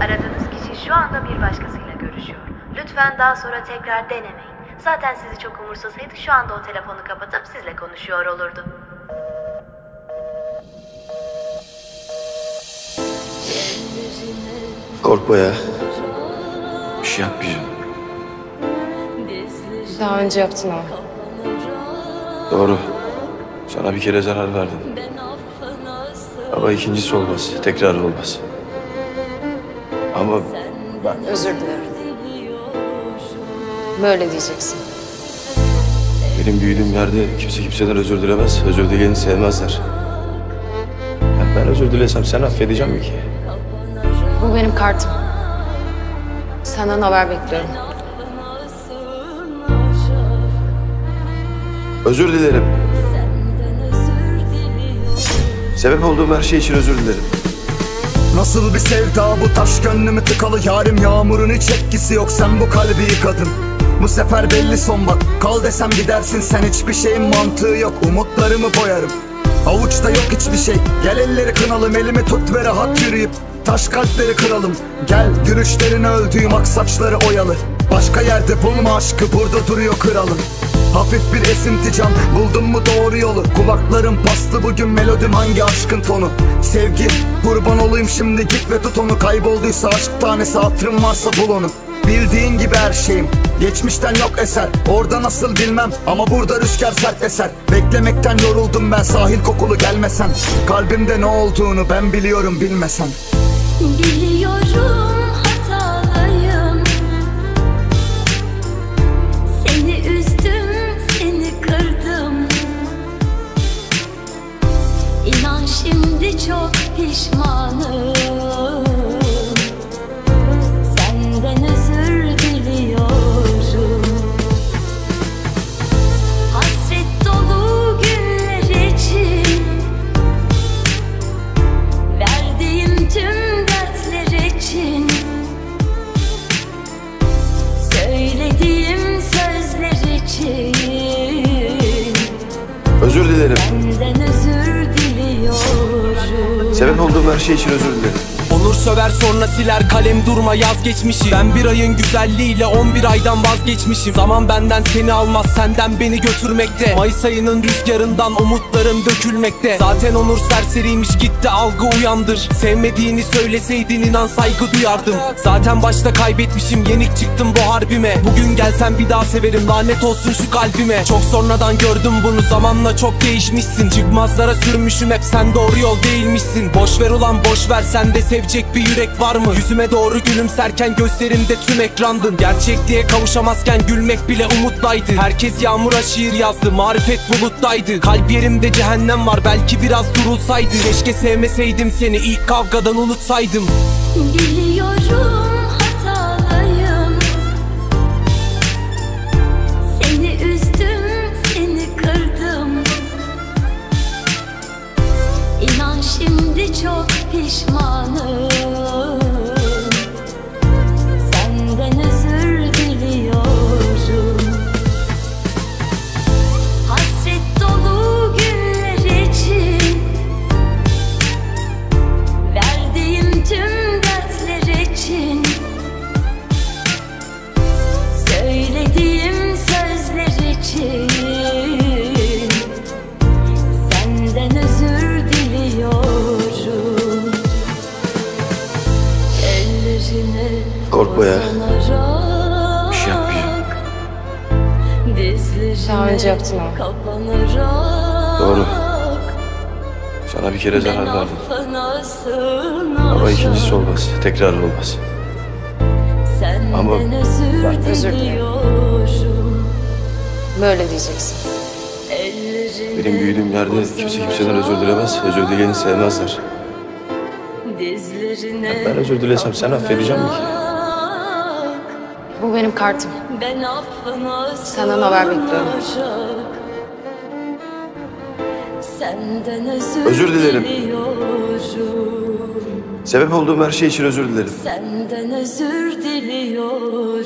Aradığınız kişi şu anda bir başkasıyla görüşüyor. Lütfen daha sonra tekrar denemeyin. Zaten sizi çok umursasaydı şu anda o telefonu kapatıp sizle konuşuyor olurdu. Korkma ya. Bir şey yapmayacağım. Daha önce yaptın ama. Doğru. Sana bir kere zarar verdim. Ama ikincisi olmaz. Tekrar olmaz. Ama ben Özür dilerim. Böyle diyeceksin. benim büyüdüğüm yerde kimse kimseden özür dilemez. Özür dileyeni sevmezler. Ya ben özür dilesem sen affedeceğim mi ki? Bu benim kartım. Senden haber bekliyorum. Özür dilerim. Sebep olduğum her şey için özür dilerim. Nasıl bir sevda bu? Taş gönlümü tıkalı yarim. Yağmurun hiç etkisi yok. Sen bu kalbi yıkadın. Bu sefer belli son bak. Kal desem gidersin. Sen hiçbir şeyin mantığı yok. Umutlarımı boyarım. Avuçta yok hiçbir şey. Gel elleri kınalım. Elimi tut ve rahat yürüyüp Taş kalpleri kıralım. Gel gülüşlerini öldüğüm ak saçları oyalı. Başka yerde bulma aşkı. Burada duruyor kralım. Hafif bir esinti can. Buldum mu doğru yolu. Kulaklarım paslı bugün melodim hangi aşkın tonu? Sevgi kurban olayım şimdi git ve tut onu. Kaybolduysa aşk tanesi hatırım varsa bul onu. Bildiğin gibi her şeyim. Geçmişten yok eser. Orada nasıl bilmem Ama burada rüzgar sert eser. Beklemekten yoruldum ben sahil kokulu gelmesen. Kalbimde ne olduğunu ben biliyorum bilmesen Biliyorum dilerim. Senden özür diliyorum Sebep olduğum her şey için özür dilerim. Olur söver sonra siler kalem durma yaz geçmişi. Ben bir ayın güzelliğiyle 11 aydan vazgeçmişim. Zaman benden seni almaz senden beni götürmekte. Mayıs ayının rüzgarından umutlarım dökülmekte. Zaten onur serseriymiş gitti algı uyandır. Sevmediğini söyleseydin inan saygı duyardım. Zaten başta kaybetmişim yenik çıktım bu harbime. Bugün gelsen bir daha severim lanet olsun şu kalbime. Çok sonradan gördüm bunu zamanla çok değişmişsin. Çıkmazlara sürmüşüm hep sen doğru yol değilmişsin. Boş ver ulan boş ver sende sevecek bir yürek var mı? Yüzüme doğru gülümserken gözlerimde tüm ekrandın. Gerçekliğe kavuşamazken gülmek bile umutlaydı. Herkes yağmura şiir yazdı marifet buluttaydı. Kalp yerimde cehennem var belki biraz durulsaydı. Keşke sevmeseydim seni ilk kavgadan unutsaydım. Biliyorum pişmanım Korkma ya. Bir şey yapmayacağım. Daha önce yaptın ama. Doğru. Sana bir kere zarar verdim. Ama ikincisi olmaz. Tekrar olmaz. Ama özür, özür dilerim. Böyle diyeceksin. Benim büyüdüğüm yerde kimse kimseden özür dilemez. Özür dileyeni sevmezler. Dizlerine Ben özür dilesem sen affedeceğim mi ki? Bu benim kartım. Ben affına Senden haber bekliyorum. Senden özür, Özür dilerim. diliyorum. Sebep olduğum her şey için özür dilerim. Senden özür diliyorum.